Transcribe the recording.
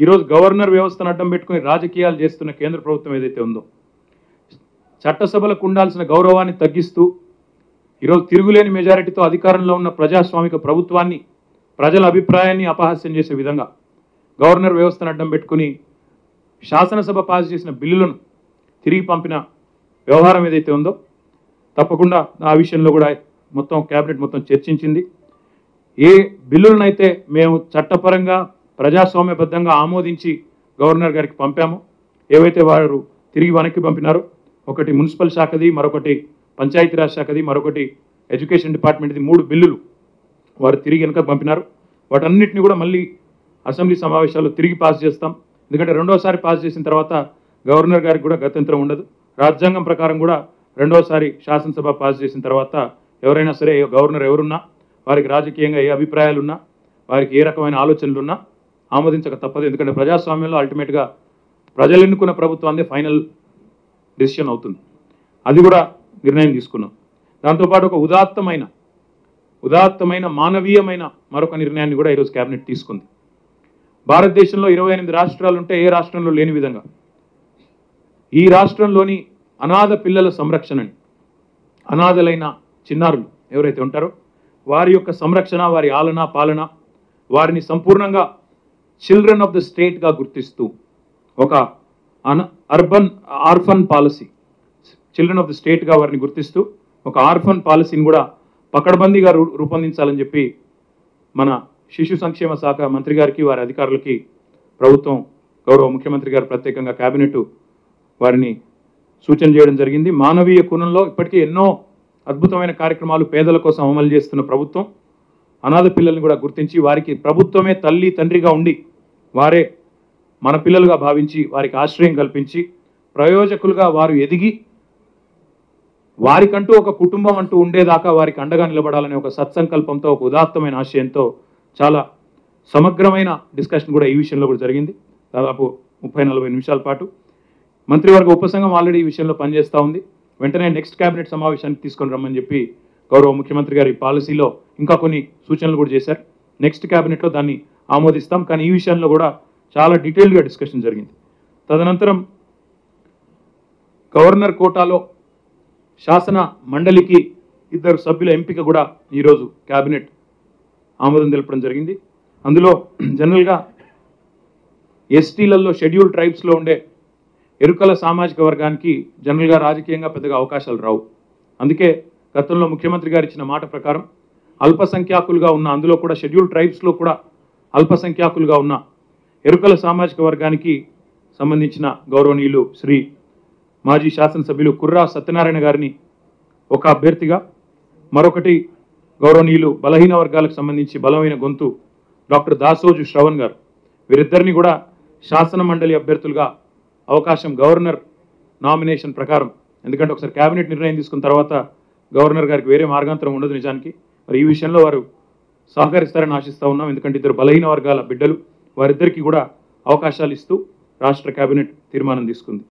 ఈరోజు గవర్నర్ వ్యవస్థను అడ్డం పెట్టుకుని రాజకీయాలు చేస్తున్న కేంద్ర ప్రభుత్వం ఏదైతే ఉందో చట్టసభలకు ఉండాల్సిన గౌరవాన్ని తగ్గిస్తూ ఈరోజు తిరుగులేని మెజారిటీతో అధికారంలో ఉన్న ప్రజాస్వామిక ప్రభుత్వాన్ని ప్రజల అభిప్రాయాన్ని అపహాస్యం చేసే విధంగా గవర్నర్ వ్యవస్థను అడ్డం పెట్టుకుని శాసనసభ పాస్ చేసిన బిల్లులను తిరిగి పంపిన వ్యవహారం ఏదైతే ఉందో తప్పకుండా ఆ విషయంలో కూడా మొత్తం కేబినెట్ మొత్తం చర్చించింది. ఏ బిల్లులనైతే మేము చట్టపరంగా ప్రజాస్వామ్యబద్ధంగా ఆమోదించి గవర్నర్ గారికి పంపాము. ఏవైతే వారు తిరిగి వెనక్కి పంపినారో ఒకటి మున్సిపల్ శాఖది మరొకటి పంచాయతీరాజ్ శాఖది మరొకటి ఎడ్యుకేషన్ డిపార్ట్మెంట్ది మూడు బిల్లులు వారు తిరిగి వెనక పంపినారు. వాటన్నిటిని కూడా మళ్ళీ అసెంబ్లీ సమావేశాల్లో తిరిగి పాస్ చేస్తాం. ఎందుకంటే రెండోసారి పాస్ చేసిన తర్వాత గవర్నర్ గారికి కూడా గత్యంతరం ఉండదు. రాజ్యాంగం ప్రకారం కూడా రెండోసారి శాసనసభ పాస్ చేసిన తర్వాత ఎవరైనా సరే గవర్నర్ ఎవరున్నా వారికి రాజకీయంగా ఏ అభిప్రాయాలున్నా వారికి ఏ రకమైన ఆలోచనలు ఉన్నా ఆమోదించక తప్పదు. ఎందుకంటే ప్రజాస్వామ్యంలో అల్టిమేట్గా ప్రజలు ఎన్నుకున్న ప్రభుత్వాన్ని ఫైనల్ డెసిషన్ అవుతుంది. అది కూడా నిర్ణయం తీసుకున్నాం. దాంతోపాటు ఒక ఉదాత్తమైన ఉదాత్తమైన మానవీయమైన మరొక నిర్ణయాన్ని కూడా ఈరోజు కేబినెట్ తీసుకుంది. భారతదేశంలో ఇరవై ఎనిమిది రాష్ట్రాలు ఉంటే ఏ రాష్ట్రంలో లేని విధంగా. ఈ రాష్ట్రంలోని అనాథ పిల్లల సంరక్షణని అనాథలైన చిన్నారులు ఎవరైతే ఉంటారో వారి యొక్క సంరక్షణ వారి ఆలన పాలన వారిని సంపూర్ణంగా చిల్డ్రన్ ఆఫ్ ద స్టేట్గా గుర్తిస్తూ ఒక అన urban orphan policy children of the స్టేట్గా వారిని గుర్తిస్తూ ఒక ఆర్ఫన్ పాలసీని కూడా పకడ్బందీగా రూ రూపొందించాలని చెప్పి మన శిశు సంక్షేమ శాఖ మంత్రి గారికి వారి అధికారులకి ప్రభుత్వం గౌరవ ముఖ్యమంత్రి గారు ప్రత్యేకంగా కేబినెట్ వారిని సూచన చేయడం జరిగింది. మానవీయ కోణంలో ఇప్పటికీ ఎన్నో అద్భుతమైన కార్యక్రమాలు పేదల కోసం అమలు చేస్తున్న ప్రభుత్వం అనాథ పిల్లల్ని కూడా గుర్తించి వారికి ప్రభుత్వమే తల్లి తండ్రిగా ఉండి వారే మన పిల్లలుగా భావించి వారికి ఆశ్రయం కల్పించి ప్రయోజకులుగా వారు ఎదిగి వారికంటూ ఒక కుటుంబం అంటూ ఉండేదాకా వారికి అండగా నిలబడాలనే ఒక సత్సంకల్పంతో ఒక ఉదాత్తమైన ఆశయంతో చాలా సమగ్రమైన డిస్కషన్ కూడా ఈ విషయంలో కూడా జరిగింది. దాదాపు ముప్పై నలభై నిమిషాల పాటు. మంత్రివర్గ ఉపసంఘం ఆల్రెడీ ఈ విషయంలో పనిచేస్తూ ఉంది. వెంటనే నెక్స్ట్ కేబినెట్ సమావేశానికి తీసుకొని రమ్మని చెప్పి గౌరవ ముఖ్యమంత్రి గారి పాలసీలో ఇంకా కొన్ని సూచనలు కూడా చేశారు. నెక్స్ట్ కేబినెట్లో దాన్ని ఆమోదిస్తాం. కానీ ఈ విషయంలో కూడా చాలా డీటెయిల్గా డిస్కషన్ జరిగింది. తదనంతరం గవర్నర్ కోటాలో శాసన మండలికి ఇద్దరు సభ్యుల ఎంపిక కూడా ఈరోజు కేబినెట్ ఆమోదం తెలపడం జరిగింది. అందులో జనరల్గా ఎస్టీలలో షెడ్యూల్ ట్రైబ్స్లో ఉండే ఎరుకల సామాజిక వర్గానికి జనరల్గా రాజకీయంగా పెద్దగా అవకాశాలు రావు. అందుకే గతంలో ముఖ్యమంత్రి గారు ఇచ్చిన మాట ప్రకారం అల్పసంఖ్యాకులుగా ఉన్న అందులో కూడా షెడ్యూల్ ట్రైబ్స్లో కూడా అల్పసంఖ్యాకులుగా ఉన్న ఎరుకల సామాజిక వర్గానికి సంబంధించిన గౌరవనీయులు శ్రీ మాజీ శాసనసభ్యులు కుర్రా సత్యనారాయణ గారిని ఒక అభ్యర్థిగా మరొకటి గౌరవనీయులు బలహీన వర్గాలకు సంబంధించి బలమైన గొంతు డాక్టర్ దాసోజు శ్రవణ్ గారు. వీరిద్దరిని కూడా శాసన మండలి అభ్యర్థులుగా అవకాశం గవర్నర్ నామినేషన్ ప్రకారం ఎందుకంటే ఒకసారి కేబినెట్ నిర్ణయం తీసుకున్న తర్వాత గవర్నర్ గారికి వేరే మార్గాంతరం ఉండదు నిజానికి. మరి ఈ విషయంలో వారు సహకరిస్తారని ఆశిస్తూ ఉన్నాం. ఎందుకంటే ఇద్దరు బలహీన వర్గాల బిడ్డలు వారిద్దరికీ కూడా అవకాశాలు ఇస్తూ రాష్ట్ర కేబినెట్ తీర్మానం తీసుకుంది.